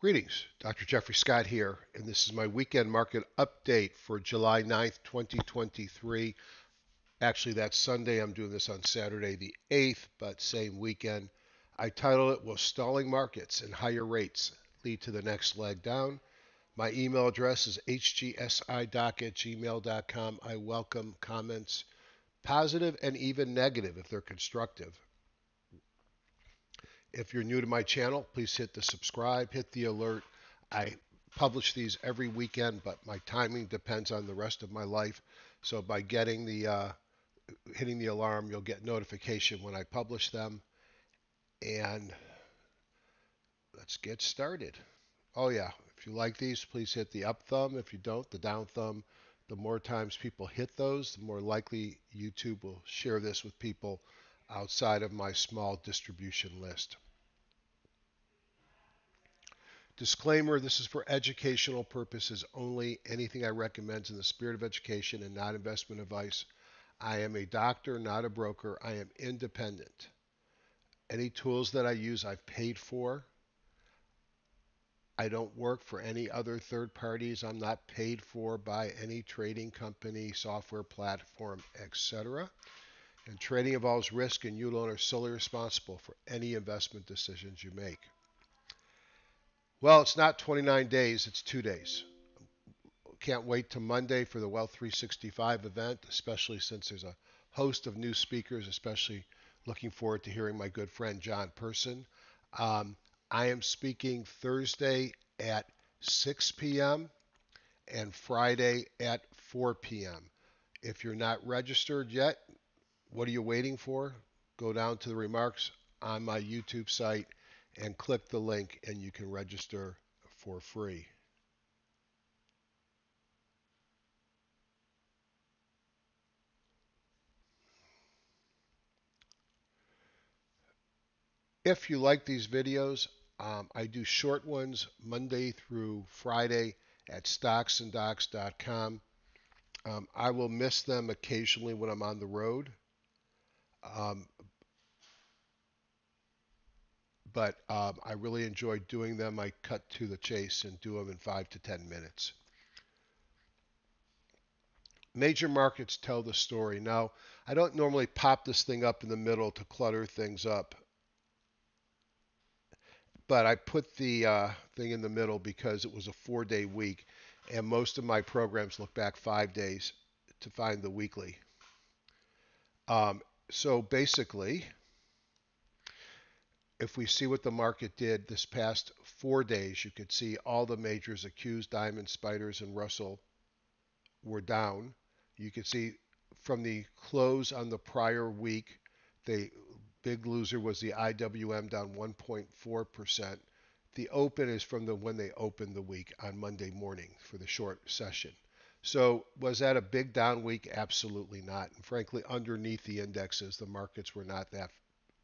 Greetings, Dr. Jeffrey Scott here, and this is my weekend market update for July 9th, 2023. Actually, that's Sunday. I'm doing this on Saturday the 8th, but same weekend. I title it Will Stalling Markets and Higher Rates Lead to the Next Leg Down? My email address is hgsidoc at gmail.com. I welcome comments, positive and even negative if they're constructive. If you're new to my channel, please hit the subscribe, hit the alert. I publish these every weekend, but my timing depends on the rest of my life. So by getting the uh, hitting the alarm, you'll get notification when I publish them. And let's get started. Oh yeah, if you like these, please hit the up thumb. If you don't, the down thumb. The more times people hit those, the more likely YouTube will share this with people outside of my small distribution list. Disclaimer, this is for educational purposes only. Anything I recommend is in the spirit of education and not investment advice. I am a doctor, not a broker. I am independent. Any tools that I use, I've paid for. I don't work for any other third parties. I'm not paid for by any trading company, software platform, etc. And trading involves risk, and you alone are solely responsible for any investment decisions you make. Well, it's not 29 days, it's two days. Can't wait to Monday for the Wealth 365 event, especially since there's a host of new speakers, especially looking forward to hearing my good friend John Person. Um, I am speaking Thursday at 6 p.m. and Friday at 4 p.m. If you're not registered yet, what are you waiting for? Go down to the remarks on my YouTube site and click the link and you can register for free. If you like these videos, um, I do short ones Monday through Friday at stocksanddocs.com. Um, I will miss them occasionally when I'm on the road. Um, but um, I really enjoy doing them. I cut to the chase and do them in five to ten minutes. Major markets tell the story. Now, I don't normally pop this thing up in the middle to clutter things up, but I put the uh, thing in the middle because it was a four day week, and most of my programs look back five days to find the weekly. Um, so basically, if we see what the market did this past four days, you could see all the majors, Accused, Diamond, Spiders, and Russell were down. You could see from the close on the prior week, the big loser was the IWM down 1.4%. The open is from the when they opened the week on Monday morning for the short session. So was that a big down week? Absolutely not. And frankly, underneath the indexes, the markets were not that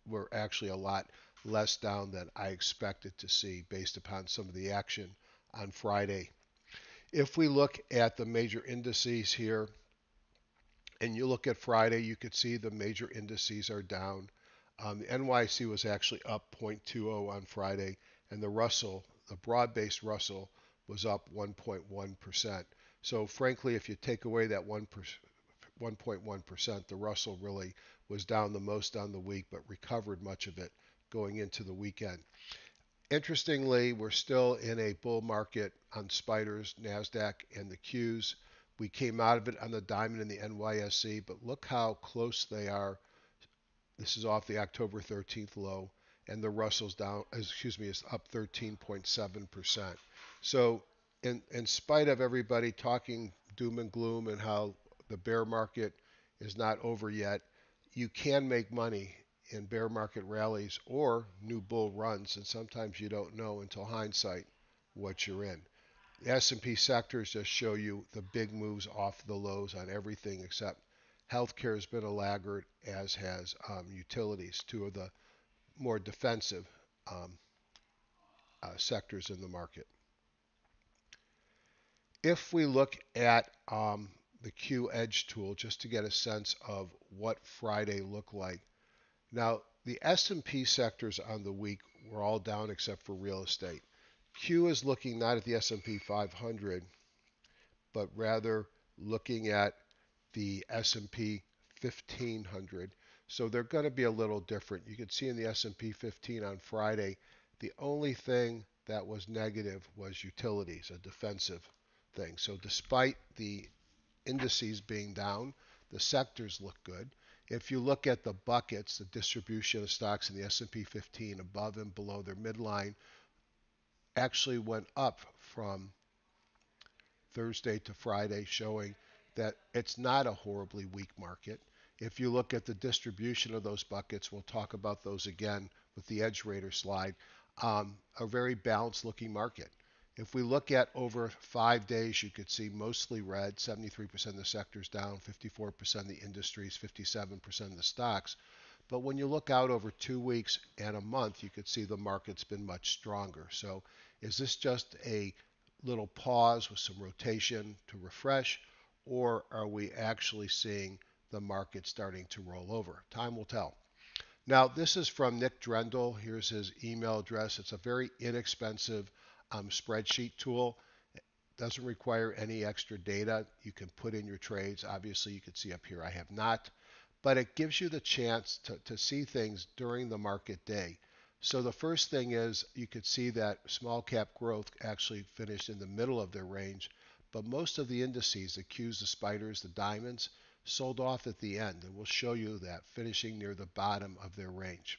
were actually a lot less down than I expected to see based upon some of the action on Friday. If we look at the major indices here, and you look at Friday, you could see the major indices are down. Um, the NYSE was actually up 0.20 on Friday, and the Russell, the broad-based Russell, was up 1.1%. So frankly, if you take away that 1.1%, the Russell really was down the most on the week, but recovered much of it going into the weekend. Interestingly, we're still in a bull market on spiders, NASDAQ, and the Qs. We came out of it on the diamond and the NYSE, but look how close they are. This is off the October 13th low, and the Russell's down, excuse me, is up 13.7%. So, in, in spite of everybody talking doom and gloom and how the bear market is not over yet, you can make money in bear market rallies or new bull runs, and sometimes you don't know until hindsight what you're in. The S&P sectors just show you the big moves off the lows on everything except healthcare has been a laggard, as has um, utilities, two of the more defensive um, uh, sectors in the market. If we look at um, the Q Edge tool, just to get a sense of what Friday looked like, now, the S&P sectors on the week were all down except for real estate. Q is looking not at the S&P 500, but rather looking at the S&P 1500. So they're going to be a little different. You can see in the S&P 15 on Friday, the only thing that was negative was utilities, a defensive thing. So despite the indices being down, the sectors look good. If you look at the buckets, the distribution of stocks in the S&P 15 above and below their midline actually went up from Thursday to Friday, showing that it's not a horribly weak market. If you look at the distribution of those buckets, we'll talk about those again with the Edge Rater slide, um, a very balanced looking market. If we look at over five days, you could see mostly red, 73% of the sectors down, 54% of the industries, 57% of the stocks. But when you look out over two weeks and a month, you could see the market's been much stronger. So is this just a little pause with some rotation to refresh, or are we actually seeing the market starting to roll over? Time will tell. Now, this is from Nick Drendel. Here's his email address. It's a very inexpensive um, spreadsheet tool. It doesn't require any extra data. You can put in your trades. Obviously, you can see up here I have not, but it gives you the chance to, to see things during the market day. So the first thing is you could see that small cap growth actually finished in the middle of their range, but most of the indices, the Qs, the spiders, the diamonds, sold off at the end, and we'll show you that finishing near the bottom of their range.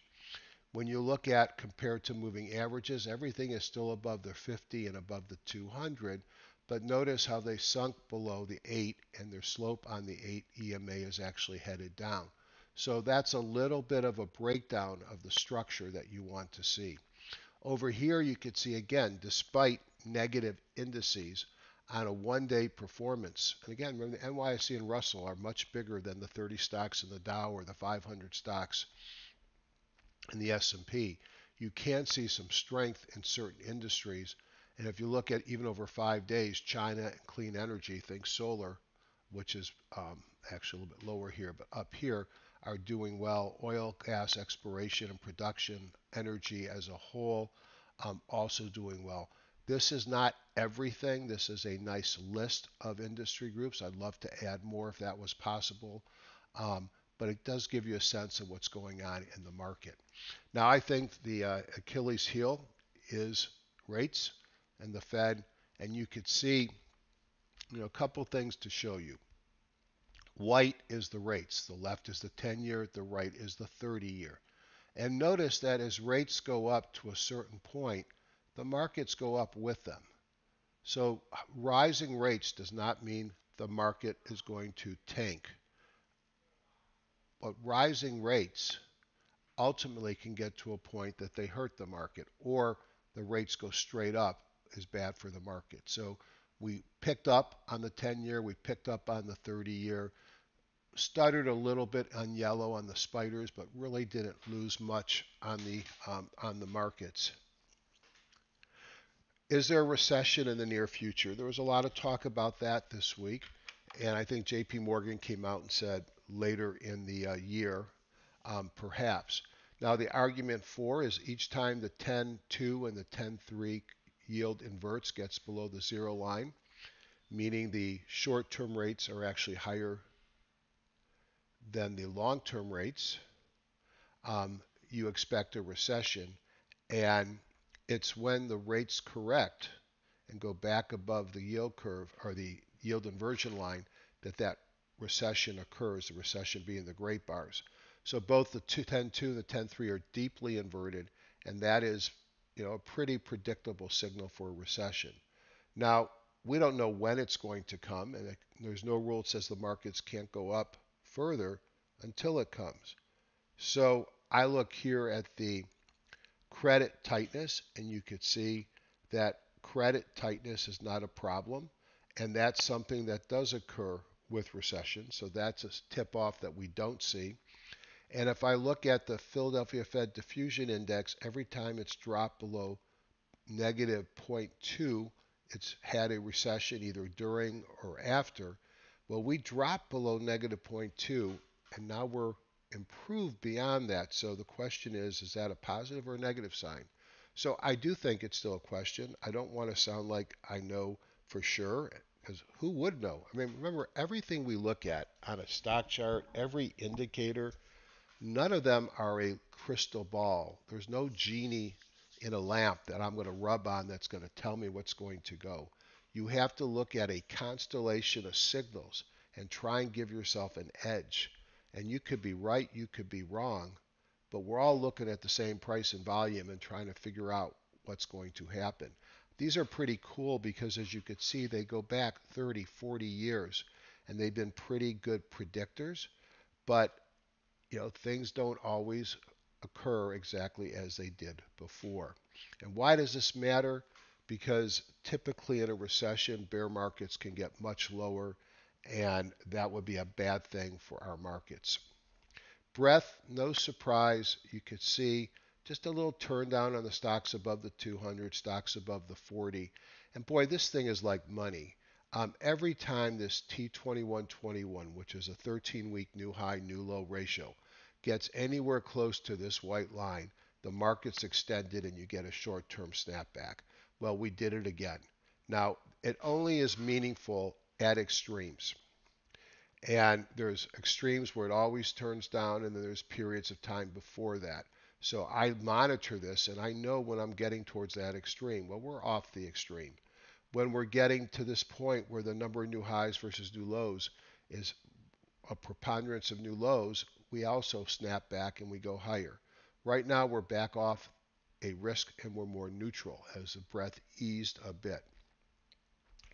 When you look at compared to moving averages, everything is still above the 50 and above the 200, but notice how they sunk below the 8 and their slope on the 8 EMA is actually headed down. So that's a little bit of a breakdown of the structure that you want to see. Over here you can see again, despite negative indices on a one-day performance, and again, remember the NYSE and Russell are much bigger than the 30 stocks in the Dow or the 500 stocks in the S&P, you can see some strength in certain industries. And if you look at even over five days, China and clean energy, think solar, which is um, actually a little bit lower here, but up here, are doing well. Oil, gas exploration and production, energy as a whole, um, also doing well. This is not everything. This is a nice list of industry groups. I'd love to add more if that was possible. Um, but it does give you a sense of what's going on in the market. Now, I think the uh, Achilles heel is rates and the Fed, and you could see, you know, a couple things to show you. White is the rates. The left is the 10 year, the right is the 30 year. And notice that as rates go up to a certain point, the markets go up with them. So rising rates does not mean the market is going to tank. But rising rates ultimately can get to a point that they hurt the market or the rates go straight up is bad for the market. So we picked up on the 10 year, we picked up on the 30 year, stuttered a little bit on yellow on the spiders, but really didn't lose much on the um, on the markets. Is there a recession in the near future? There was a lot of talk about that this week, and I think J.P. Morgan came out and said later in the uh, year, um, perhaps. Now, the argument for is each time the 10.2 and the 10.3 yield inverts gets below the zero line, meaning the short-term rates are actually higher than the long-term rates, um, you expect a recession. And it's when the rates correct and go back above the yield curve or the yield inversion line that that recession occurs, the recession being the great bars. So both the 10.2 and the 10.3 are deeply inverted, and that is you know, a pretty predictable signal for a recession. Now, we don't know when it's going to come, and there's no rule that says the markets can't go up further until it comes. So I look here at the credit tightness, and you could see that credit tightness is not a problem, and that's something that does occur with recession. So that's a tip off that we don't see. And if I look at the Philadelphia Fed diffusion index, every time it's dropped below negative 0.2, it's had a recession either during or after. Well, we dropped below negative 0.2 and now we're improved beyond that. So the question is, is that a positive or a negative sign? So I do think it's still a question. I don't want to sound like I know for sure, because who would know? I mean, remember, everything we look at on a stock chart, every indicator, none of them are a crystal ball. There's no genie in a lamp that I'm going to rub on that's going to tell me what's going to go. You have to look at a constellation of signals and try and give yourself an edge. And you could be right, you could be wrong, but we're all looking at the same price and volume and trying to figure out what's going to happen. These are pretty cool because as you could see, they go back 30, 40 years and they've been pretty good predictors, but you know, things don't always occur exactly as they did before. And why does this matter? Because typically in a recession, bear markets can get much lower, and that would be a bad thing for our markets. Breadth, no surprise. You could see just a little turn down on the stocks above the 200, stocks above the 40. And boy, this thing is like money. Um, every time this T2121, which is a 13 week new high, new low ratio, gets anywhere close to this white line, the market's extended and you get a short term snapback. Well, we did it again. Now, it only is meaningful at extremes. And there's extremes where it always turns down, and then there's periods of time before that. So I monitor this and I know when I'm getting towards that extreme. Well, we're off the extreme. When we're getting to this point where the number of new highs versus new lows is a preponderance of new lows, we also snap back and we go higher. Right now, we're back off a risk and we're more neutral as the breath eased a bit.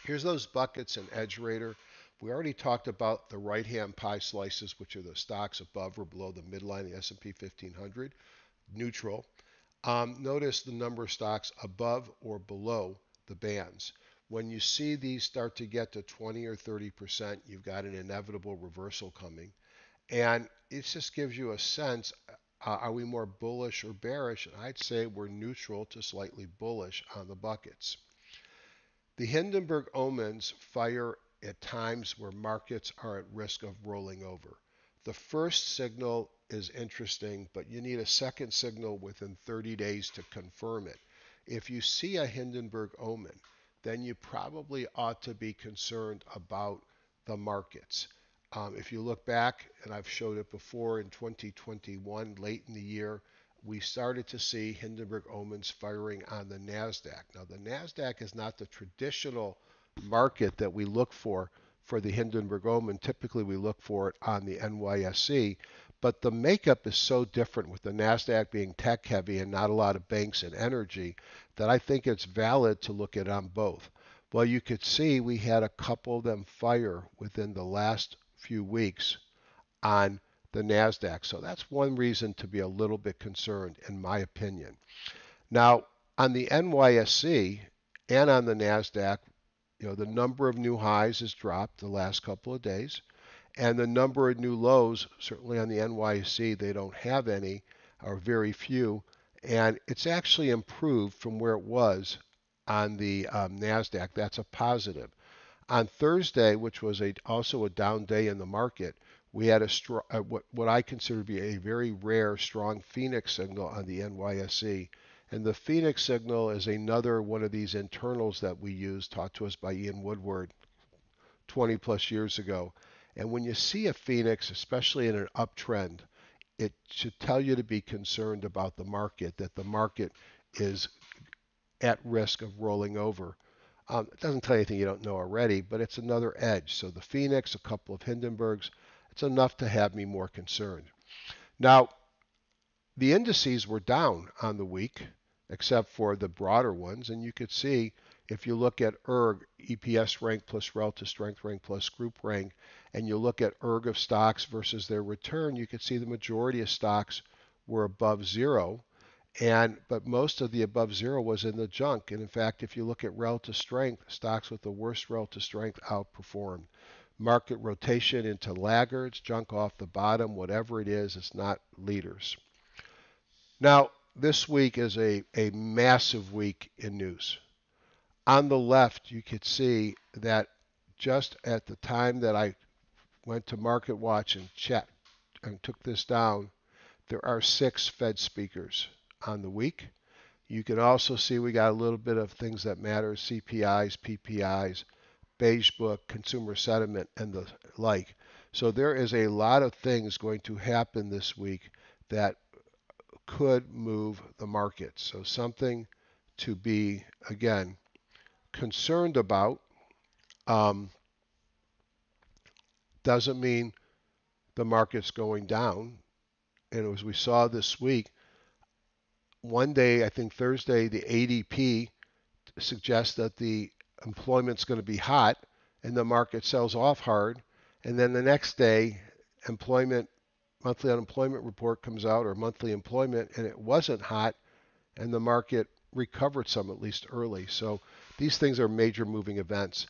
Here's those buckets and edge rater. We already talked about the right-hand pie slices, which are the stocks above or below the midline of the S&P 1500, neutral. Um, notice the number of stocks above or below the bands. When you see these start to get to 20 or 30 percent, you've got an inevitable reversal coming. And it just gives you a sense uh, are we more bullish or bearish? And I'd say we're neutral to slightly bullish on the buckets. The Hindenburg omens fire at times where markets are at risk of rolling over. The first signal is interesting, but you need a second signal within 30 days to confirm it. If you see a Hindenburg omen, then you probably ought to be concerned about the markets. Um, if you look back, and I've showed it before in 2021, late in the year, we started to see Hindenburg omens firing on the NASDAQ. Now, the NASDAQ is not the traditional market that we look for for the Hindenburg omen. Typically, we look for it on the NYSE, but the makeup is so different with the NASDAQ being tech heavy and not a lot of banks and energy that I think it's valid to look at on both. Well, you could see we had a couple of them fire within the last few weeks on the NASDAQ. So that's one reason to be a little bit concerned, in my opinion. Now, on the NYSE and on the NASDAQ, you know, the number of new highs has dropped the last couple of days. And the number of new lows, certainly on the NYSE, they don't have any, or very few. And it's actually improved from where it was on the um, NASDAQ. That's a positive. On Thursday, which was a, also a down day in the market, we had a str- uh, what, what I consider to be a very rare strong Phoenix signal on the NYSE. And the Phoenix signal is another one of these internals that we use, taught to us by Ian Woodward 20 plus years ago. And when you see a phoenix, especially in an uptrend, it should tell you to be concerned about the market, that the market is at risk of rolling over. Um, it doesn't tell you anything you don't know already, but it's another edge. So the Phoenix, a couple of Hindenburgs, it's enough to have me more concerned. Now, the indices were down on the week, except for the broader ones, and you could see if you look at ERG, EPS rank plus relative strength rank plus group rank, and you look at ERG of stocks versus their return, you can see the majority of stocks were above zero. And but most of the above zero was in the junk. And in fact, if you look at relative strength, stocks with the worst relative strength outperformed. Market rotation into laggards, junk off the bottom, whatever it is, it's not leaders. Now, this week is a, a massive week in news. On the left, you could see that just at the time that I went to Market Watch and checked and took this down, there are six Fed speakers on the week. You can also see we got a little bit of things that matter, CPIs, PPIs, beige book, consumer sentiment, and the like. So there is a lot of things going to happen this week that could move the market. So something to be, again, concerned about. Um, doesn't mean the market's going down. And as we saw this week, one day, I think Thursday, the ADP suggests that the employment's going to be hot and the market sells off hard. And then the next day, employment, monthly unemployment report comes out or monthly employment, and it wasn't hot, and the market recovered some at least early. So these things are major moving events.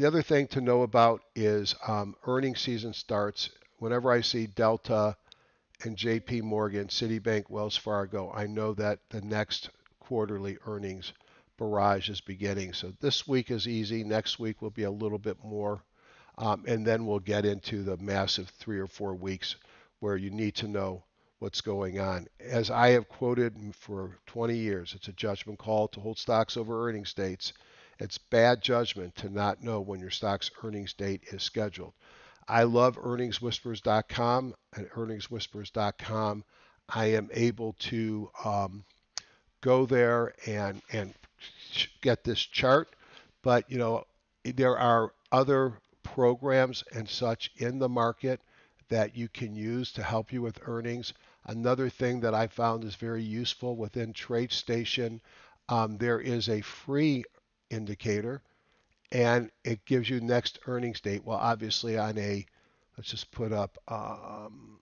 The other thing to know about is um, earning season starts. Whenever I see Delta and JP Morgan, Citibank, Wells Fargo, I know that the next quarterly earnings barrage is beginning. So this week is easy. Next week will be a little bit more. Um, and then we'll get into the massive three or four weeks where you need to know what's going on. As I have quoted for 20 years, it's a judgment call to hold stocks over earnings dates. It's bad judgment to not know when your stock's earnings date is scheduled. I love earningswhispers.com. At earningswhispers.com, I am able to um, go there and and get this chart. But you know, there are other programs and such in the market that you can use to help you with earnings. Another thing that I found is very useful within TradeStation, um, there is a free indicator and it gives you next earnings date. Well, obviously on a, let's just put up, um,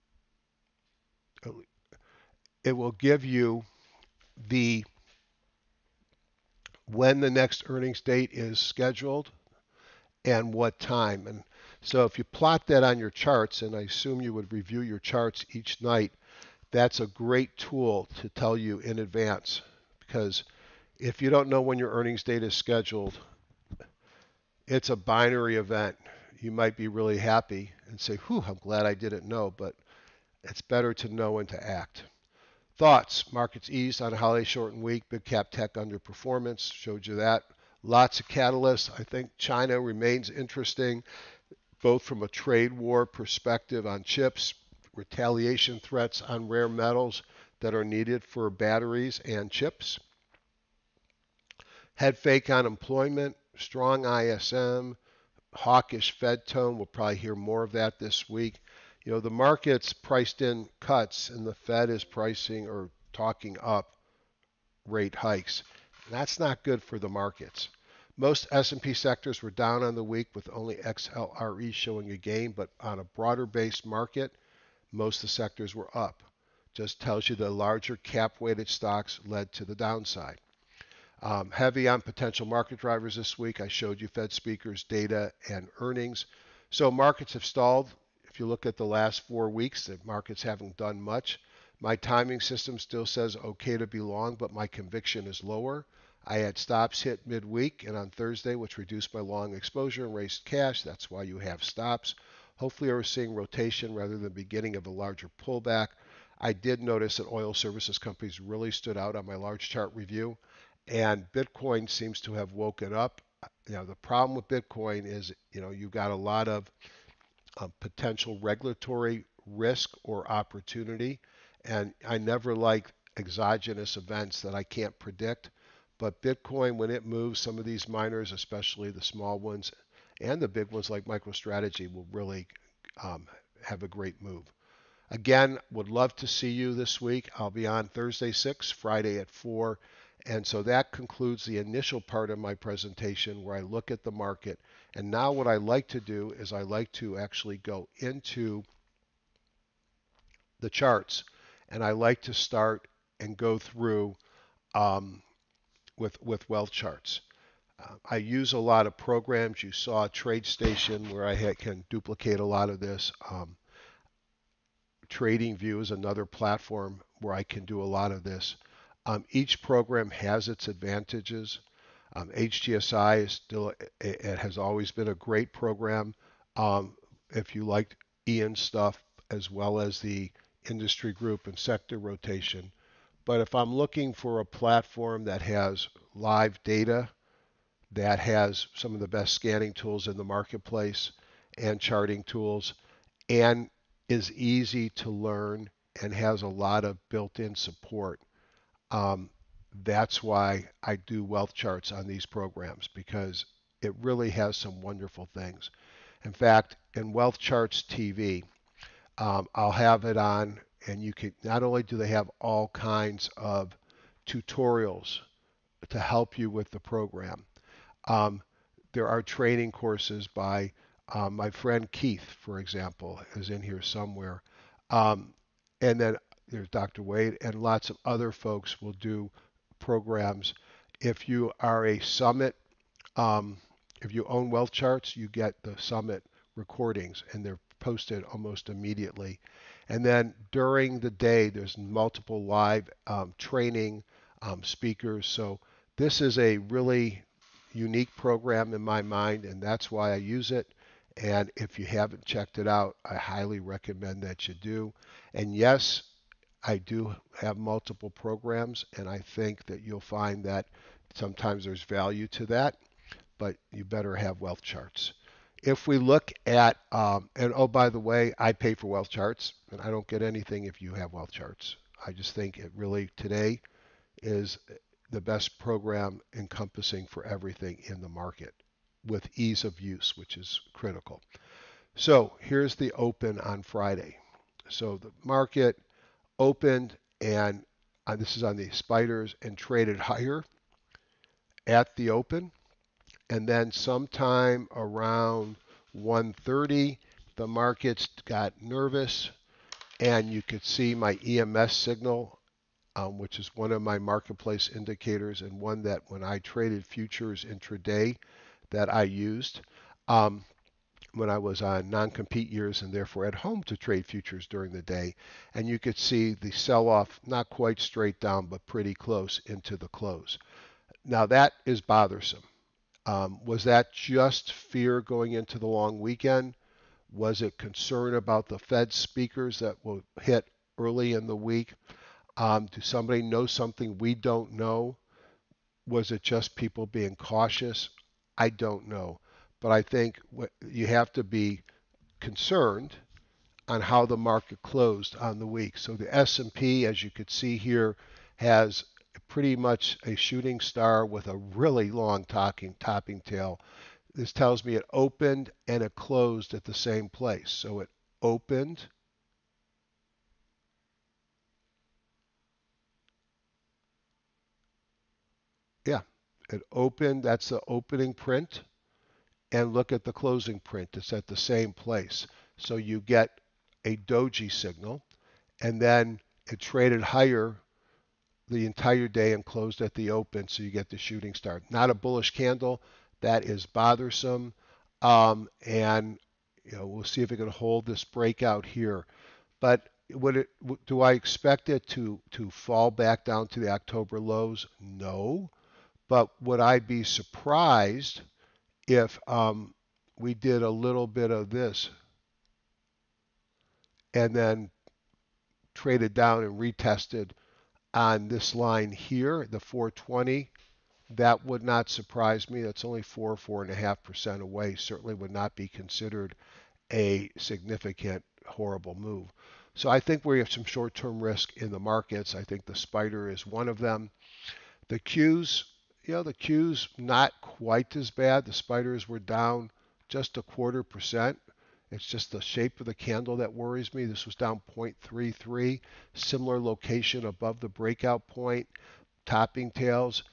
it will give you the when the next earnings date is scheduled and what time. And so if you plot that on your charts, and I assume you would review your charts each night, that's a great tool to tell you in advance because if you don't know when your earnings date is scheduled, it's a binary event. You might be really happy and say, whew, I'm glad I didn't know, but it's better to know and to act. Thoughts, markets eased on a holiday shortened week, big cap tech underperformance, showed you that. Lots of catalysts. I think China remains interesting, both from a trade war perspective on chips, retaliation threats on rare metals that are needed for batteries and chips. Head fake on employment, strong ISM, hawkish Fed tone. We'll probably hear more of that this week. You know, the market's priced in cuts and the Fed is pricing or talking up rate hikes. That's not good for the markets. Most S&P sectors were down on the week with only XLRE showing a gain, but on a broader based market, most of the sectors were up. Just tells you the larger cap weighted stocks led to the downside. Um, heavy on potential market drivers this week. I showed you Fed speakers, data, and earnings. So markets have stalled. If you look at the last four weeks, the markets haven't done much. My timing system still says okay to be long, but my conviction is lower. I had stops hit midweek and on Thursday, which reduced my long exposure and raised cash. That's why you have stops. Hopefully, we're seeing rotation rather than beginning of a larger pullback. I did notice that oil services companies really stood out on my large chart review and Bitcoin seems to have woken up. You know, the problem with Bitcoin is, you know, you've got a lot of um, potential regulatory risk or opportunity, and I never like exogenous events that I can't predict. But Bitcoin, when it moves, some of these miners, especially the small ones and the big ones like MicroStrategy, will really um, have a great move. Again, would love to see you this week. I'll be on Thursday 6, Friday at 4 and so that concludes the initial part of my presentation where I look at the market. And now what I like to do is I like to actually go into the charts and I like to start and go through um, with, with wealth charts. Uh, I use a lot of programs. You saw TradeStation where I can duplicate a lot of this. Um, TradingView is another platform where I can do a lot of this. Um, each program has its advantages. Um, HGSI is still, it, has always been a great program. Um, if you liked Ian stuff, as well as the industry group and sector rotation. But if I'm looking for a platform that has live data, that has some of the best scanning tools in the marketplace and charting tools, and is easy to learn and has a lot of built-in support, um, that's why I do wealth charts on these programs because it really has some wonderful things. In fact, in Wealth Charts TV, um, I'll have it on, and you can not only do they have all kinds of tutorials to help you with the program. Um, there are training courses by um, my friend Keith, for example, is in here somewhere. Um, and then there's Dr. Wade, and lots of other folks will do programs. If you are a summit, um, if you own Wealth Charts, you get the summit recordings, and they're posted almost immediately. And then during the day, there's multiple live um, training um, speakers. So this is a really unique program in my mind, and that's why I use it. And if you haven't checked it out, I highly recommend that you do. And yes, I do have multiple programs, and I think that you'll find that sometimes there's value to that, but you better have wealth charts. If we look at, um, and oh, by the way, I pay for wealth charts, and I don't get anything if you have wealth charts. I just think it really today is the best program encompassing for everything in the market with ease of use, which is critical. So here's the open on Friday. So the market opened and uh, this is on the spiders and traded higher at the open. And then sometime around 1:30, the markets got nervous and you could see my EMS signal, um, which is one of my marketplace indicators and one that when I traded futures intraday, that I used um, when I was on non-compete years and therefore at home to trade futures during the day. And you could see the sell-off not quite straight down, but pretty close into the close. Now that is bothersome. Um, was that just fear going into the long weekend? Was it concern about the Fed speakers that will hit early in the week? Um, do somebody know something we don't know? Was it just people being cautious? I don't know. But I think you have to be concerned on how the market closed on the week. So the S&P, as you could see here, has pretty much a shooting star with a really long talking, topping tail. This tells me it opened and it closed at the same place. So it opened. Yeah, it opened, that's the opening print, and look at the closing print. It's at the same place. So you get a doji signal, and then it traded higher the entire day and closed at the open, so you get the shooting star. Not a bullish candle. That is bothersome. Um, and you know, we'll see if it can hold this breakout here. But would it, do I expect it to, to fall back down to the October lows? No. But would I be surprised if um, we did a little bit of this and then traded down and retested on this line here, the 420? That would not surprise me. That's only four, four and a half percent away. Certainly would not be considered a significant, horrible move. So I think we have some short-term risk in the markets. I think the spider is one of them. The Qs, you know, the Q's not quite as bad. The spiders were down just a quarter percent. It's just the shape of the candle that worries me. This was down 0.33, similar location above the breakout point, topping tails.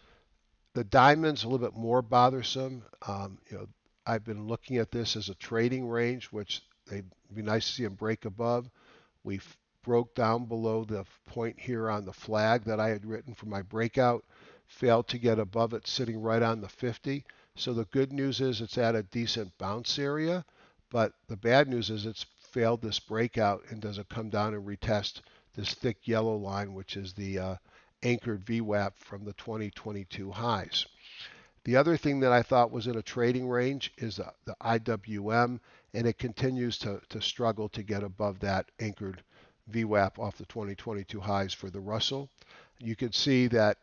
The diamond's a little bit more bothersome. Um, you know, I've been looking at this as a trading range, which they'd be nice to see them break above. We broke down below the point here on the flag that I had written for my breakout failed to get above it, sitting right on the 50. So the good news is it's at a decent bounce area, but the bad news is it's failed this breakout and doesn't come down and retest this thick yellow line, which is the uh, anchored VWAP from the 2022 highs. The other thing that I thought was in a trading range is the, the IWM, and it continues to, to struggle to get above that anchored VWAP off the 2022 highs for the Russell. You can see that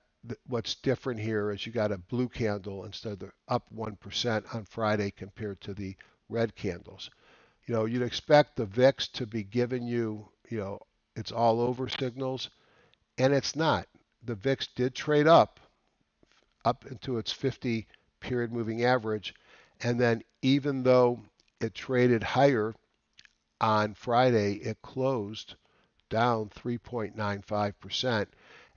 what's different here is you got a blue candle instead of the up 1% on Friday compared to the red candles. You know, you'd expect the VIX to be giving you, you know, it's all over signals, and it's not. The VIX did trade up, up into its 50 period moving average, and then even though it traded higher on Friday, it closed down 3.95%.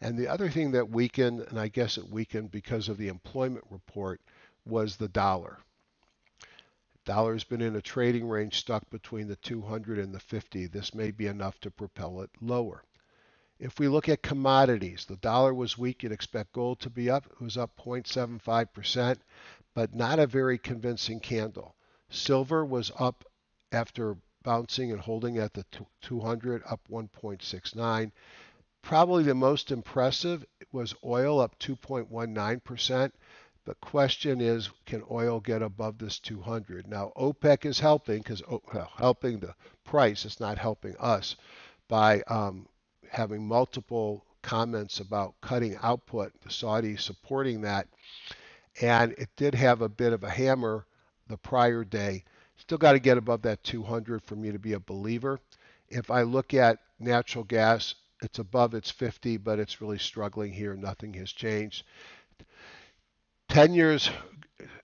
And the other thing that weakened, and I guess it weakened because of the employment report, was the dollar. Dollar's been in a trading range stuck between the 200 and the 50. This may be enough to propel it lower. If we look at commodities, the dollar was weak. You'd expect gold to be up. It was up 0.75%, but not a very convincing candle. Silver was up after bouncing and holding at the 200, up 1.69. Probably the most impressive was oil up 2.19%. The question is, can oil get above this 200? Now, OPEC is helping because well, helping the price. It's not helping us by um, having multiple comments about cutting output. The Saudis supporting that, and it did have a bit of a hammer the prior day. Still got to get above that 200 for me to be a believer. If I look at natural gas, it's above its 50, but it's really struggling here. Nothing has changed. 10 years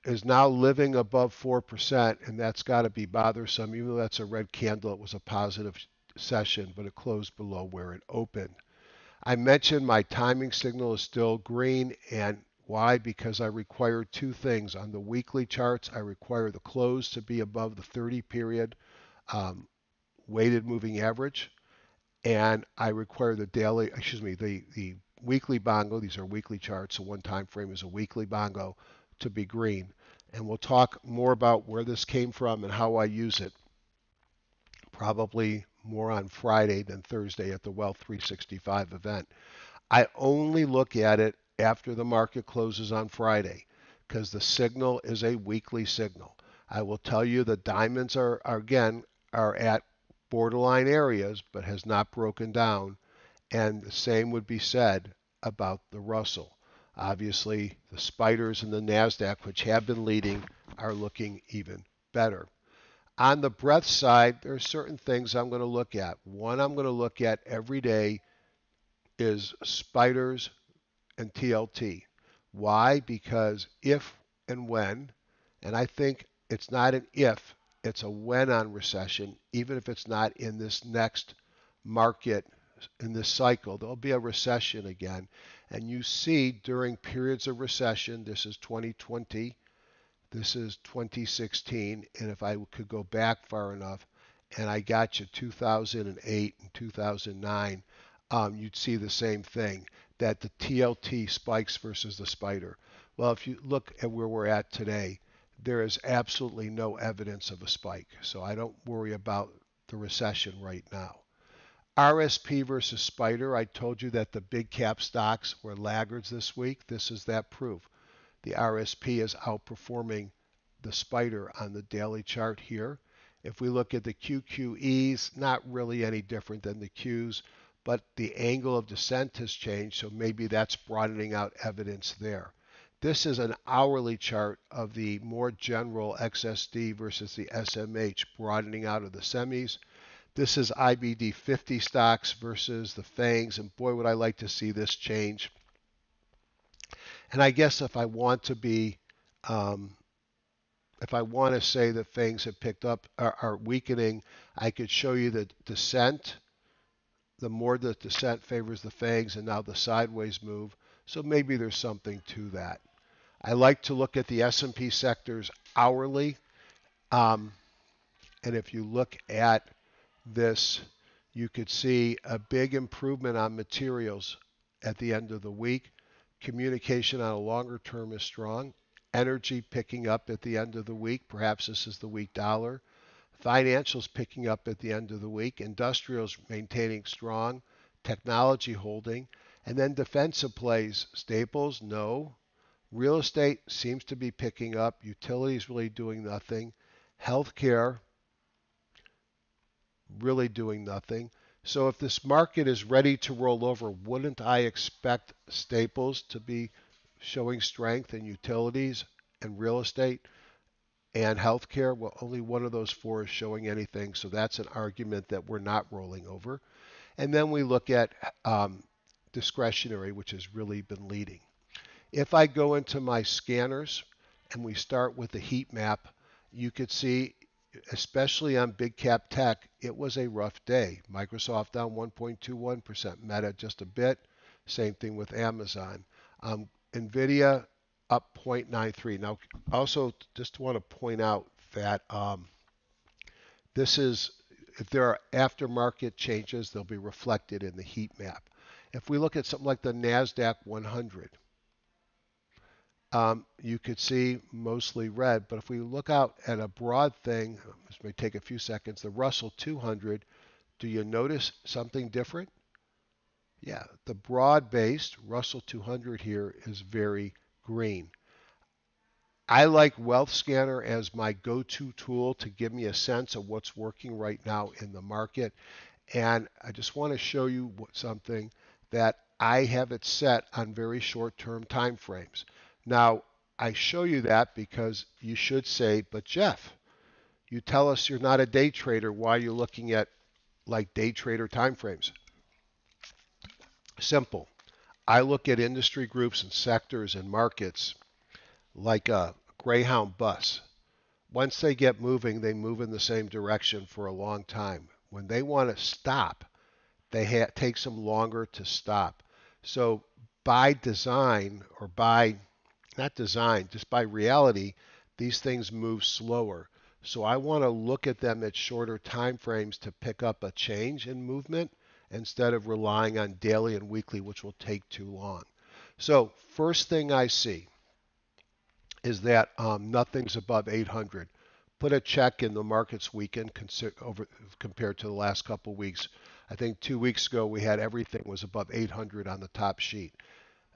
is now living above 4%, and that's got to be bothersome. Even though that's a red candle, it was a positive session, but it closed below where it opened. I mentioned my timing signal is still green, and why? Because I require two things. On the weekly charts, I require the close to be above the 30 period um, weighted moving average and I require the daily, excuse me, the, the weekly bongo, these are weekly charts, so one time frame is a weekly bongo, to be green. And we'll talk more about where this came from and how I use it, probably more on Friday than Thursday at the Wealth 365 event. I only look at it after the market closes on Friday because the signal is a weekly signal. I will tell you the diamonds are, are again are at borderline areas but has not broken down. And the same would be said about the Russell. Obviously, the spiders and the NASDAQ, which have been leading, are looking even better. On the breadth side, there are certain things I'm going to look at. One I'm going to look at every day is spiders and TLT. Why? Because if and when, and I think it's not an if, it's a when on recession, even if it's not in this next market, in this cycle. There'll be a recession again. And you see during periods of recession, this is 2020, this is 2016, and if I could go back far enough, and I got you 2008 and 2009, um, you'd see the same thing that the TLT spikes versus the spider. Well, if you look at where we're at today, there is absolutely no evidence of a spike. So I don't worry about the recession right now. RSP versus Spider, I told you that the big cap stocks were laggards this week. This is that proof. The RSP is outperforming the Spider on the daily chart here. If we look at the QQEs, not really any different than the Qs, but the angle of descent has changed, so maybe that's broadening out evidence there. This is an hourly chart of the more general XSD versus the SMH broadening out of the semis. This is IBD 50 stocks versus the FANGs, and boy, would I like to see this change. And I guess if I want to be, um, if I want to say that FANGs have picked up, are, are weakening, I could show you the descent. The more the descent favors the FANGs, and now the sideways move. So maybe there's something to that. I like to look at the S&P sectors hourly. Um, and if you look at this, you could see a big improvement on materials at the end of the week. Communication on a longer term is strong. Energy picking up at the end of the week. Perhaps this is the weak dollar. Financials picking up at the end of the week. Industrials maintaining strong. Technology holding. And then defensive plays. Staples, no. Real estate seems to be picking up. Utilities really doing nothing. Healthcare really doing nothing. So if this market is ready to roll over, wouldn't I expect staples to be showing strength in utilities and real estate and healthcare? Well, only one of those four is showing anything, so that's an argument that we're not rolling over. And then we look at um, discretionary, which has really been leading. If I go into my scanners and we start with the heat map, you could see especially on big cap tech, it was a rough day. Microsoft down 1.21%, Meta just a bit. Same thing with Amazon. Um, Nvidia up 0.93. Now, also just want to point out that um, this is if there are aftermarket changes, they'll be reflected in the heat map. If we look at something like the NASDAQ 100, um, you could see mostly red. But if we look out at a broad thing, this may take a few seconds, the Russell 200, do you notice something different? Yeah, the broad-based Russell 200 here is very green. I like Wealth Scanner as my go-to tool to give me a sense of what's working right now in the market. And I just want to show you something that I have it set on very short-term time frames. Now, I show you that because you should say, but Jeff, you tell us you're not a day trader. Why are you looking at like day trader timeframes? Simple. I look at industry groups and sectors and markets like a Greyhound bus. Once they get moving, they move in the same direction for a long time. When they want to stop, they ha- them longer to stop. So by design or by not design, just by reality, these things move slower. So I want to look at them at shorter time frames to pick up a change in movement instead of relying on daily and weekly, which will take too long. So first thing I see is that um, nothing's above 800. Put a check in the markets weekend over, compared to the last couple weeks. I think two weeks ago we had everything was above 800 on the top sheet.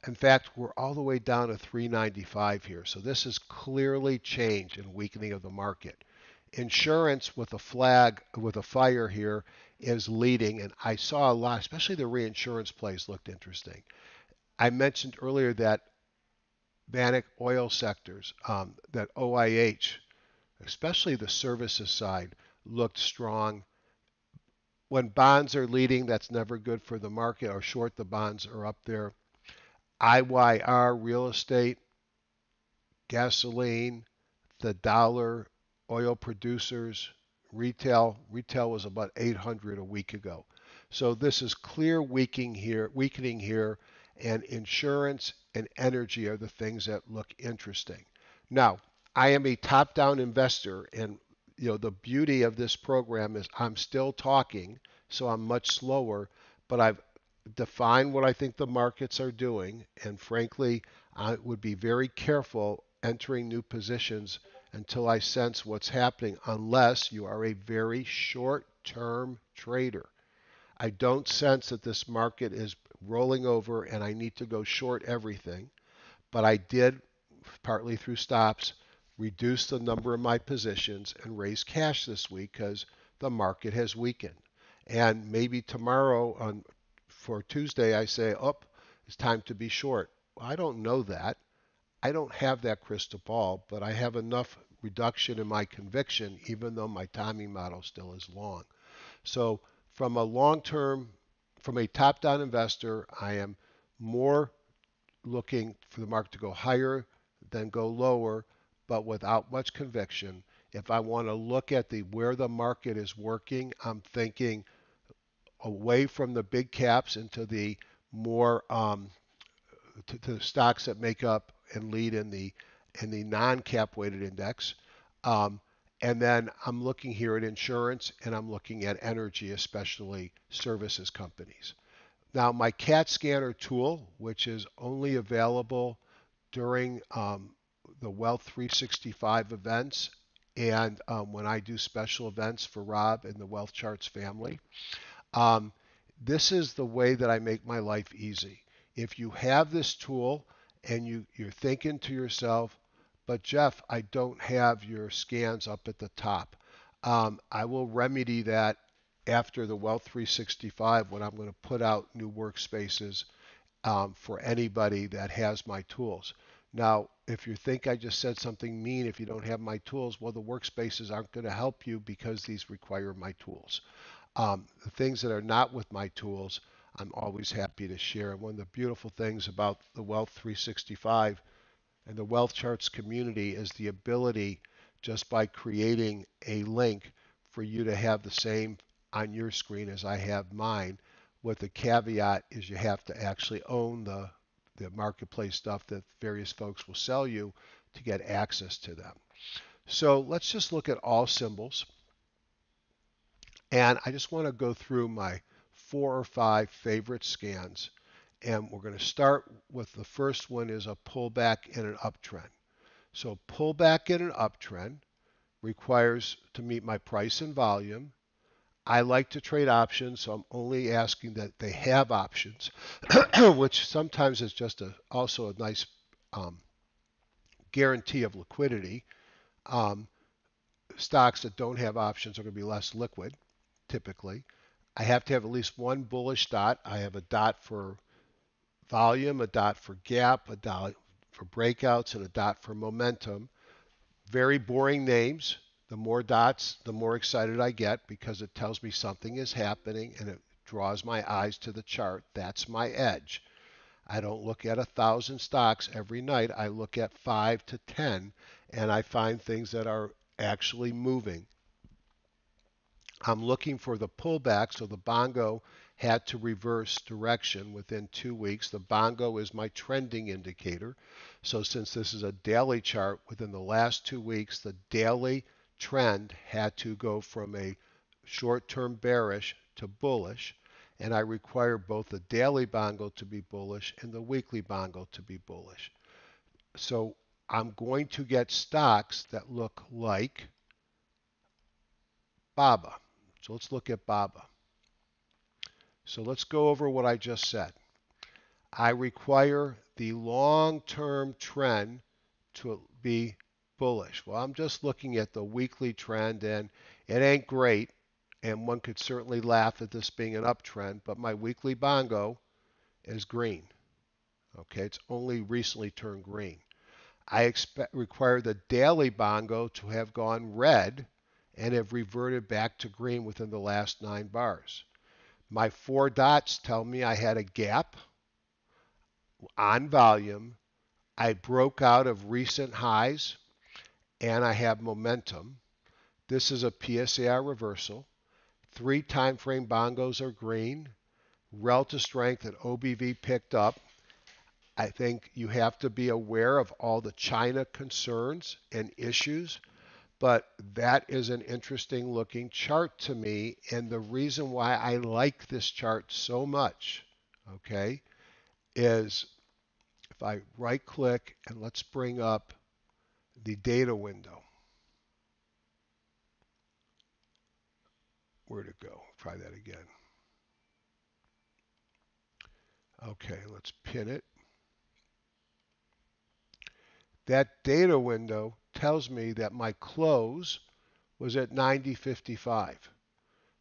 In fact, we're all the way down to 395 here. So this is clearly change and weakening of the market. Insurance with a flag, with a fire here, is leading. And I saw a lot, especially the reinsurance plays looked interesting. I mentioned earlier that Bannock oil sectors, um, that OIH, especially the services side, looked strong. When bonds are leading, that's never good for the market, or short the bonds are up there. IYR real estate, gasoline, the dollar, oil producers, retail. Retail was about 800 a week ago. So this is clear weakening here, weakening here, and insurance and energy are the things that look interesting. Now, I am a top-down investor, and you know the beauty of this program is I'm still talking, so I'm much slower, but I've define what I think the markets are doing, and frankly, I would be very careful entering new positions until I sense what's happening, unless you are a very short term trader. I don't sense that this market is rolling over and I need to go short everything, but I did, partly through stops, reduce the number of my positions and raise cash this week because the market has weakened. And maybe tomorrow on for Tuesday, I say, up, oh, it's time to be short. I don't know that. I don't have that crystal ball, but I have enough reduction in my conviction, even though my timing model still is long. So, from a long term, from a top down investor, I am more looking for the market to go higher than go lower, but without much conviction. If I want to look at the where the market is working, I'm thinking away from the big caps into the more um, to, to, the stocks that make up and lead in the in the non-cap weighted index. Um, and then I'm looking here at insurance and I'm looking at energy, especially services companies. Now, my CAT scanner tool, which is only available during um, the Wealth 365 events and um, when I do special events for Rob and the Wealth Charts family, um, this is the way that I make my life easy. If you have this tool and you, you're thinking to yourself, but Jeff, I don't have your scans up at the top. Um, I will remedy that after the Wealth 365 when I'm going to put out new workspaces um, for anybody that has my tools. Now, if you think I just said something mean if you don't have my tools, well, the workspaces aren't going to help you because these require my tools. Um, the things that are not with my tools, I'm always happy to share. And one of the beautiful things about the Wealth 365 and the Wealth Charts community is the ability just by creating a link for you to have the same on your screen as I have mine. What the caveat is you have to actually own the, the marketplace stuff that various folks will sell you to get access to them. So let's just look at all symbols. And I just want to go through my four or five favorite scans. And we're going to start with the first one is a pullback in an uptrend. So pullback in an uptrend requires to meet my price and volume. I like to trade options, so I'm only asking that they have options, which sometimes is just a, also a nice um, guarantee of liquidity. Um, stocks that don't have options are going to be less liquid, typically. I have to have at least one bullish dot. I have a dot for volume, a dot for gap, a dot for breakouts, and a dot for momentum. Very boring names. The more dots, the more excited I get because it tells me something is happening and it draws my eyes to the chart. That's my edge. I don't look at a thousand stocks every night. I look at five to ten and I find things that are actually moving. I'm looking for the pullback, so the bongo had to reverse direction within two weeks. The bongo is my trending indicator. So since this is a daily chart, within the last two weeks, the daily trend had to go from a short-term bearish to bullish. And I require both the daily bongo to be bullish and the weekly bongo to be bullish. So I'm going to get stocks that look like BABA. So let's look at BABA. So let's go over what I just said. I require the long-term trend to be bullish. Well, I'm just looking at the weekly trend and it ain't great. And one could certainly laugh at this being an uptrend, but my weekly bongo is green. Okay, it's only recently turned green. I expect require the daily bongo to have gone red and have reverted back to green within the last nine bars. My four dots tell me I had a gap on volume. I broke out of recent highs and I have momentum. This is a PSAR reversal. Three time frame bongos are green. Relative strength and OBV picked up. I think you have to be aware of all the China concerns and issues but that is an interesting looking chart to me. And the reason why I like this chart so much, okay, is if I right click and let's bring up the data window. Where'd it go? Try that again. Okay, let's pin it. That data window tells me that my close was at 90.55.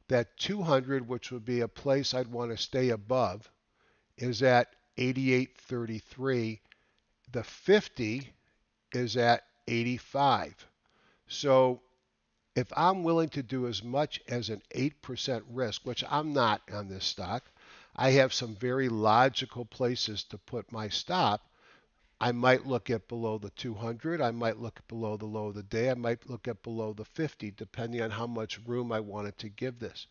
That 200, which would be a place I'd want to stay above, is at 88.33. The 50 is at 85. So if I'm willing to do as much as an 8% risk, which I'm not on this stock, I have some very logical places to put my stop I might look at below the 200. I might look below the low of the day. I might look at below the 50, depending on how much room I wanted to give this.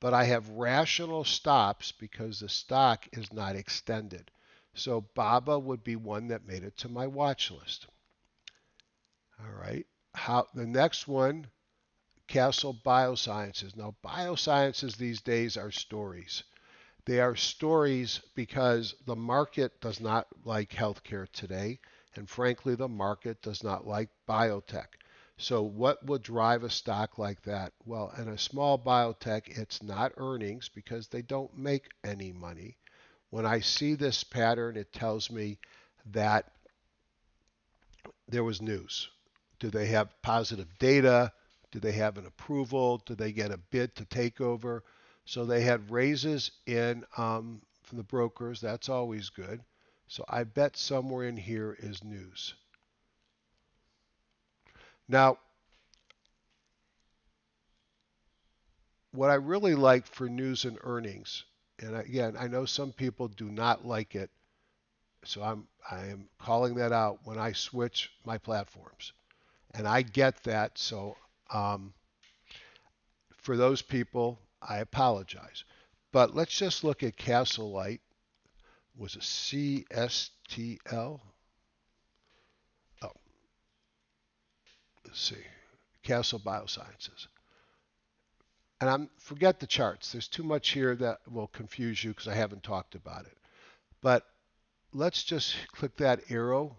But I have rational stops because the stock is not extended. So BABA would be one that made it to my watch list. All right. How the next one, Castle Biosciences. Now, biosciences these days are stories. They are stories because the market does not like healthcare today, and frankly, the market does not like biotech. So, what would drive a stock like that? Well, in a small biotech, it's not earnings because they don't make any money. When I see this pattern, it tells me that there was news. Do they have positive data? Do they have an approval? Do they get a bid to take over? So they had raises in um, from the brokers. That's always good. So I bet somewhere in here is news. Now, what I really like for news and earnings, and again, I know some people do not like it, so I'm I am calling that out when I switch my platforms, and I get that. So um, for those people, I apologize. But let's just look at Castle Light. Was it CSTL? Oh, let's see. Castle Biosciences. And I'm forget the charts. There's too much here that will confuse you because I haven't talked about it. But let's just click that arrow.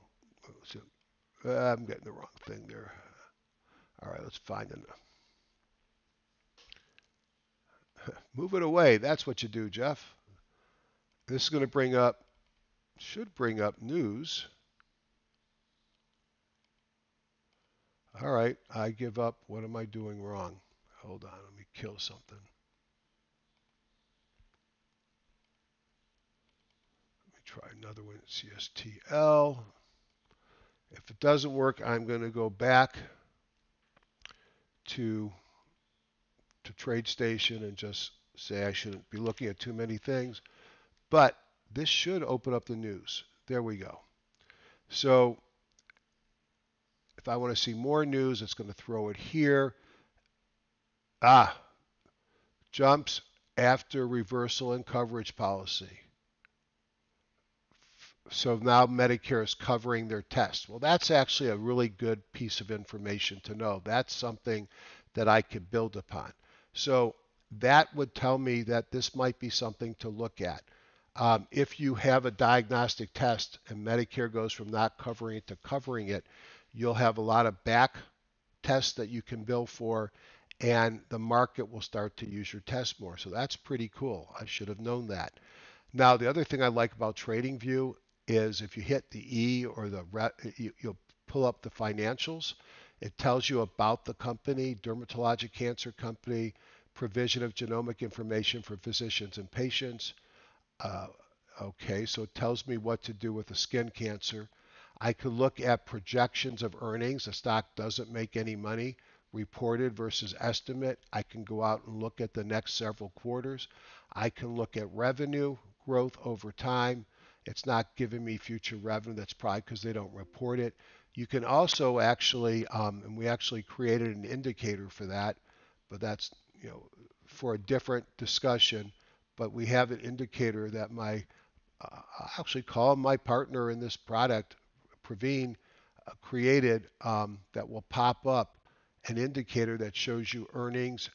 Uh, I'm getting the wrong thing there. All right, let's find it. Move it away. That's what you do, Jeff. This is going to bring up, should bring up news. All right, I give up. What am I doing wrong? Hold on, let me kill something. Let me try another one, CSTL. If it doesn't work, I'm going to go back to to TradeStation and just say I shouldn't be looking at too many things. But this should open up the news. There we go. So if I want to see more news, it's going to throw it here. Ah, jumps after reversal in coverage policy. So now Medicare is covering their test. Well, that's actually a really good piece of information to know. That's something that I could build upon. So that would tell me that this might be something to look at. Um, if you have a diagnostic test and Medicare goes from not covering it to covering it, you'll have a lot of back tests that you can bill for and the market will start to use your test more. So that's pretty cool. I should have known that. Now, the other thing I like about TradingView is if you hit the E or the you, will pull up the financials. It tells you about the company, dermatologic cancer company, provision of genomic information for physicians and patients. Uh, okay, so it tells me what to do with the skin cancer. I could look at projections of earnings. The stock doesn't make any money reported versus estimate. I can go out and look at the next several quarters. I can look at revenue growth over time. It's not giving me future revenue. That's probably because they don't report it. You can also actually, um, and we actually created an indicator for that, but that's you know for a different discussion. But we have an indicator that my uh, I actually call my partner in this product, Praveen, uh, created um, that will pop up an indicator that shows you earnings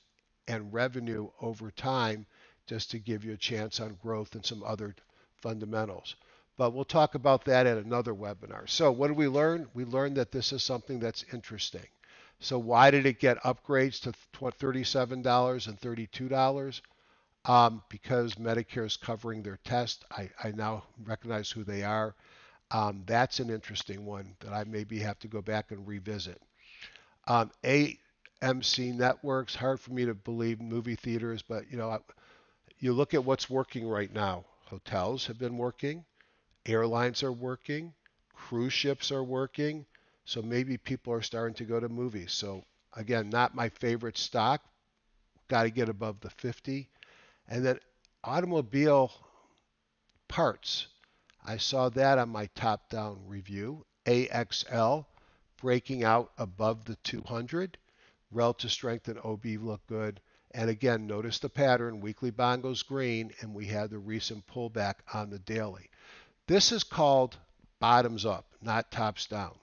and revenue over time just to give you a chance on growth and some other fundamentals. But we'll talk about that at another webinar. So what did we learn? We learned that this is something that's interesting. So why did it get upgrades to $37 and $32? Um, because Medicare is covering their test. I, I now recognize who they are. Um, that's an interesting one that I maybe have to go back and revisit. Um, AMC networks, hard for me to believe movie theaters, but you know, you look at what's working right now. Hotels have been working, airlines are working, cruise ships are working, so maybe people are starting to go to movies. So again, not my favorite stock. Got to get above the 50. And then automobile parts. I saw that on my top down review. AXL breaking out above the 200. Relative strength and OB look good. And again, notice the pattern. Weekly bongo's green, and we had the recent pullback on the daily. This is called bottoms up, not tops down.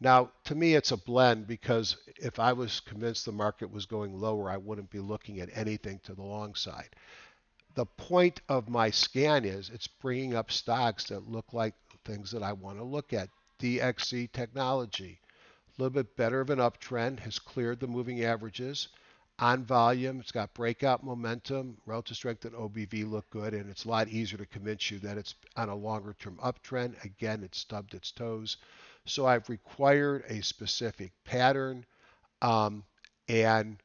Now, to me, it's a blend because if I was convinced the market was going lower, I wouldn't be looking at anything to the long side. The point of my scan is it's bringing up stocks that look like things that I want to look at. DXC Technology, a little bit better of an uptrend, has cleared the moving averages. On volume, it's got breakout momentum, relative strength and OBV look good, and it's a lot easier to convince you that it's on a longer term uptrend. Again, it stubbed its toes. So I've required a specific pattern. Um, and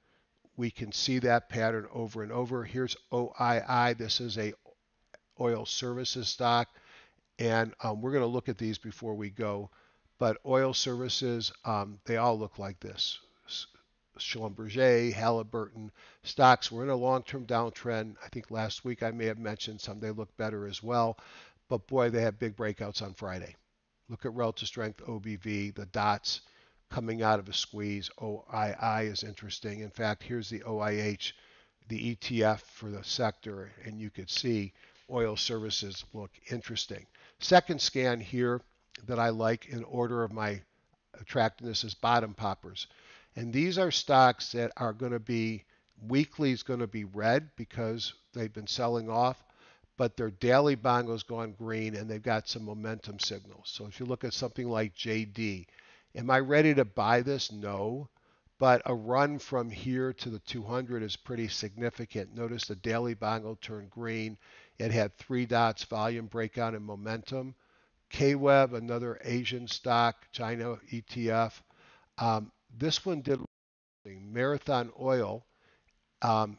we can see that pattern over and over. Here's OII. This is a oil services stock, and um, we're going to look at these before we go. But oil services, um, they all look like this. Schlumberger, Halliburton stocks were in a long-term downtrend. I think last week I may have mentioned some they look better as well, but boy, they have big breakouts on Friday. Look at relative strength OBV, the dots coming out of a squeeze. OII is interesting. In fact, here's the OIH, the ETF for the sector, and you could see oil services look interesting. Second scan here that I like in order of my attractiveness is bottom poppers. And these are stocks that are going to be weekly is going to be red because they've been selling off, but their daily bongo's gone green and they've got some momentum signals. So if you look at something like JD, am I ready to buy this? No. But a run from here to the 200 is pretty significant. Notice the daily bongo turned green. It had three dots, volume breakout, and momentum. KWEB, another Asian stock, China ETF. Um, this one did Marathon Oil, um,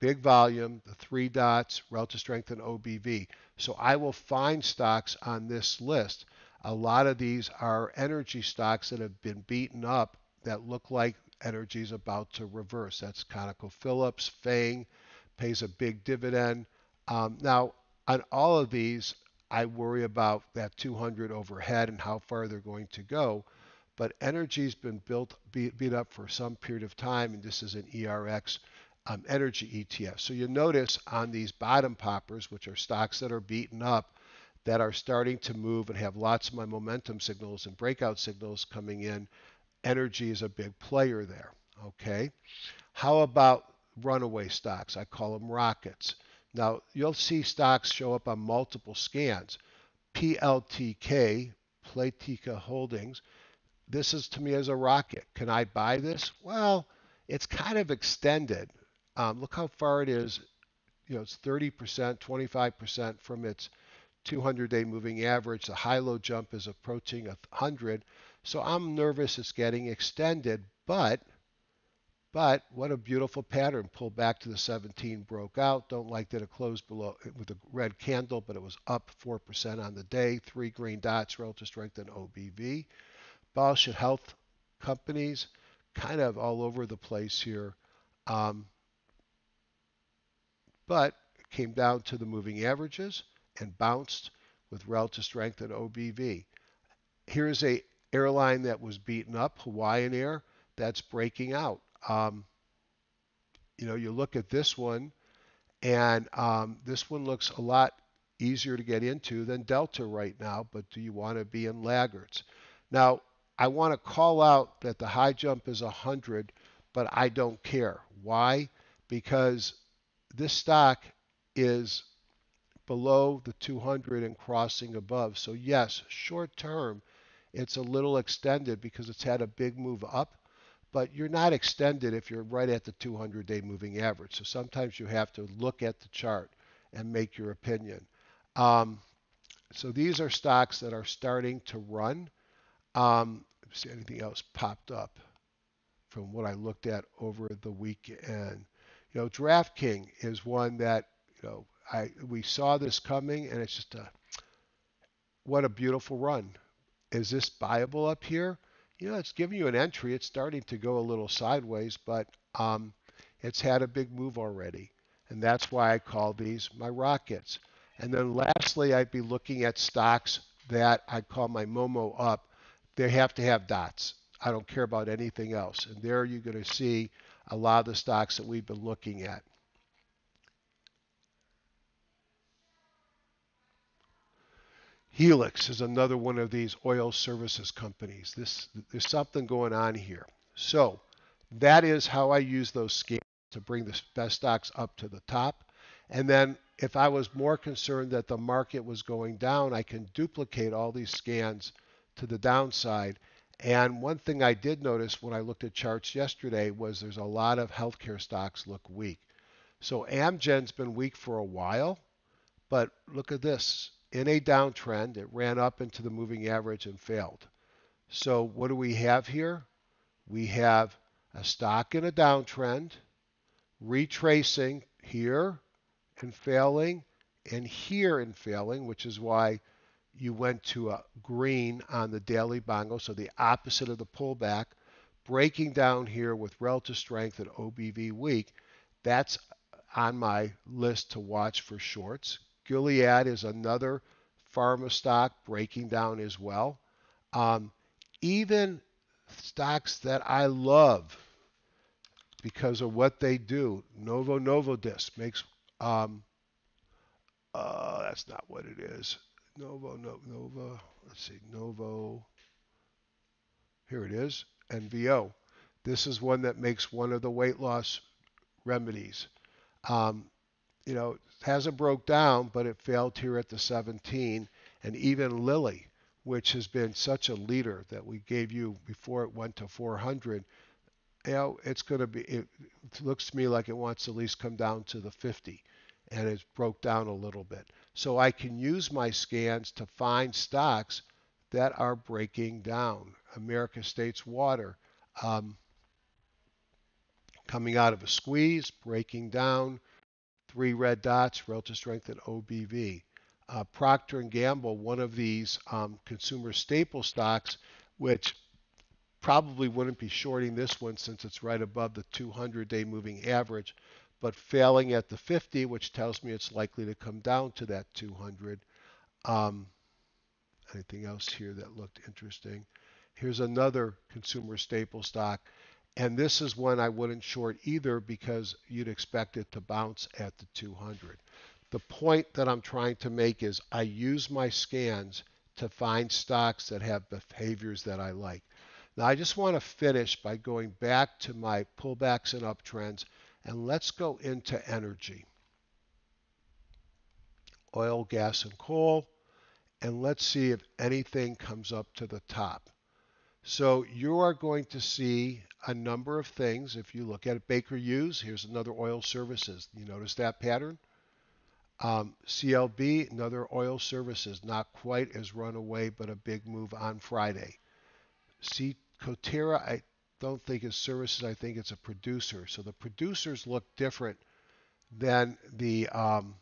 big volume, the three dots, relative strength, and OBV. So I will find stocks on this list. A lot of these are energy stocks that have been beaten up that look like energy is about to reverse. That's ConocoPhillips, Fang pays a big dividend. Um, now, on all of these, I worry about that 200 overhead and how far they're going to go. But energy's been built beat, beat up for some period of time, and this is an ERX um, energy ETF. So you notice on these bottom poppers, which are stocks that are beaten up, that are starting to move and have lots of my momentum signals and breakout signals coming in. Energy is a big player there. Okay. How about runaway stocks? I call them rockets. Now, you'll see stocks show up on multiple scans. PLTK, Playtika Holdings, this is to me as a rocket. Can I buy this? Well, it's kind of extended. Um, look how far it is. You know, it's 30%, 25% from its 200-day moving average. The high-low jump is approaching 100. So I'm nervous it's getting extended, but but what a beautiful pattern. Pull back to the 17, broke out. Don't like that it closed below with a red candle, but it was up 4% on the day. Three green dots, relative strength and OBV. Bausch Health companies, kind of all over the place here. Um, but came down to the moving averages and bounced with relative strength and OBV. Here's a airline that was beaten up, Hawaiian Air, that's breaking out. Um, you know, you look at this one, and um, this one looks a lot easier to get into than Delta right now, but do you want to be in laggards? Now, I want to call out that the high jump is 100, but I don't care. Why? Because this stock is below the 200 and crossing above. So yes, short term, it's a little extended because it's had a big move up, but you're not extended if you're right at the 200 day moving average. So sometimes you have to look at the chart and make your opinion. Um, so these are stocks that are starting to run. Um, see anything else popped up from what I looked at over the weekend. You know, DraftKings is one that you know I we saw this coming, and it's just a what a beautiful run. Is this buyable up here? You know, it's giving you an entry. It's starting to go a little sideways, but um, it's had a big move already, and that's why I call these my rockets. And then lastly, I'd be looking at stocks that I call my Momo up they have to have dots. I don't care about anything else. And there you're going to see a lot of the stocks that we've been looking at. Helix is another one of these oil services companies. This there's something going on here. So that is how I use those scans to bring the best stocks up to the top. And then if I was more concerned that the market was going down, I can duplicate all these scans to the downside. And one thing I did notice when I looked at charts yesterday was there's a lot of healthcare stocks look weak. So Amgen's been weak for a while, but look at this. In a downtrend, it ran up into the moving average and failed. So what do we have here? We have a stock in a downtrend, retracing here and failing, and here and failing, which is why you went to a green on the daily bongo, so the opposite of the pullback, breaking down here with relative strength at OBV week. That's on my list to watch for shorts. Gilead is another pharma stock breaking down as well. Um, even stocks that I love because of what they do. Novo Nordisk makes um, uh, that's not what it is. Novo, no, Nova. Let's see, Novo. Here it is, NVO. This is one that makes one of the weight loss remedies. Um, you know, hasn't broke down, but it failed here at the 17. And even Lilly, which has been such a leader that we gave you before it went to 400, you know, it's going to be, it looks to me like it wants to at least come down to the 50 and it broke down a little bit. So I can use my scans to find stocks that are breaking down. American States Water um, coming out of a squeeze, breaking down, three red dots, relative strength at OBV. Uh, Procter & Gamble, one of these um, consumer staple stocks, which probably wouldn't be shorting this one since it's right above the 200-day moving average, but failing at the 50, which tells me it's likely to come down to that 200. Um, anything else here that looked interesting? Here's another consumer staple stock. And this is one I wouldn't short either because you'd expect it to bounce at the 200. The point that I'm trying to make is I use my scans to find stocks that have behaviors that I like. Now I just want to finish by going back to my pullbacks and uptrends and let's go into energy. Oil, gas, and coal. And let's see if anything comes up to the top. So you are going to see a number of things. If you look at it, Baker Hughes, here's another oil services. You notice that pattern? Um, CLB, another oil services, not quite as runaway, but a big move on Friday. See Coterra, I don't think it's services. I think it's a producer. So the producers look different than the um,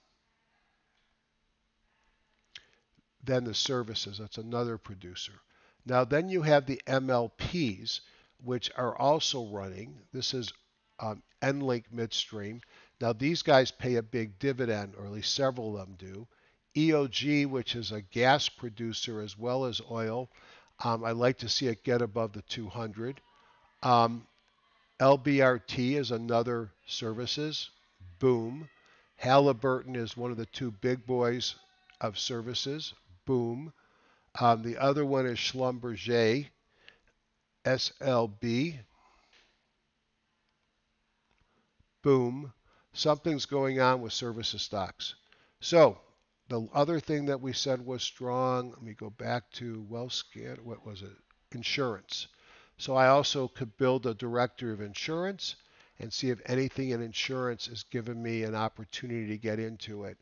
than the services. That's another producer. Now then you have the MLPs, which are also running. This is um, EnLink Midstream. Now these guys pay a big dividend, or at least several of them do. EOG, which is a gas producer as well as oil. Um, I'd like to see it get above the 200. Um, LBRT is another services. Boom. Halliburton is one of the two big boys of services. Boom. Um, the other one is Schlumberger, SLB. Boom. Something's going on with services stocks. So the other thing that we said was strong. Let me go back to WealthScan. What was it? Insurance. So I also could build a director of insurance and see if anything in insurance is giving me an opportunity to get into it.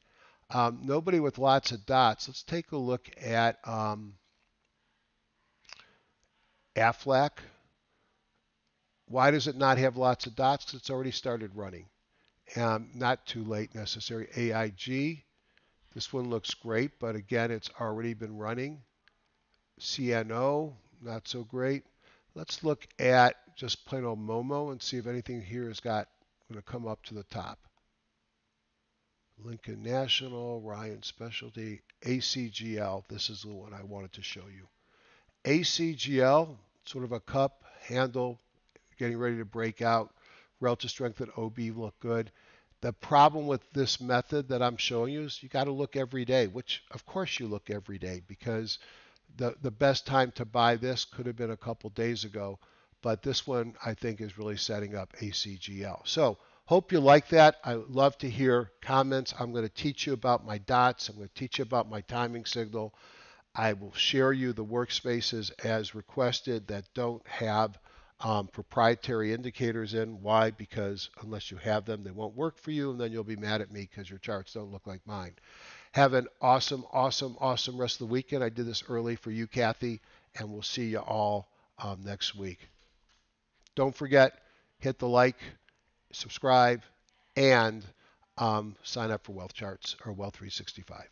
Um, nobody with lots of dots. Let's take a look at um, Aflac. Why does it not have lots of dots? Because it's already started running. Um, not too late necessary. AIG. This one looks great, but again, it's already been running. CNO, not so great. Let's look at just plain old Momo and see if anything here has got going to come up to the top. Lincoln National, Ryan Specialty, ACGL. This is the one I wanted to show you. ACGL, sort of a cup handle, getting ready to break out. Relative strength at OB look good. The problem with this method that I'm showing you is you got to look every day, which of course you look every day because the the best time to buy this could have been a couple days ago, but this one I think is really setting up ACGL. So hope you like that. I love to hear comments. I'm going to teach you about my dots. I'm going to teach you about my timing signal. I will share you the workspaces as requested that don't have um, proprietary indicators in. Why? Because unless you have them, they won't work for you, and then you'll be mad at me because your charts don't look like mine. Have an awesome, awesome, awesome rest of the weekend. I did this early for you, Kathy, and we'll see you all um, next week. Don't forget, hit the like, subscribe, and um, sign up for Wealth Charts or Wealth 365.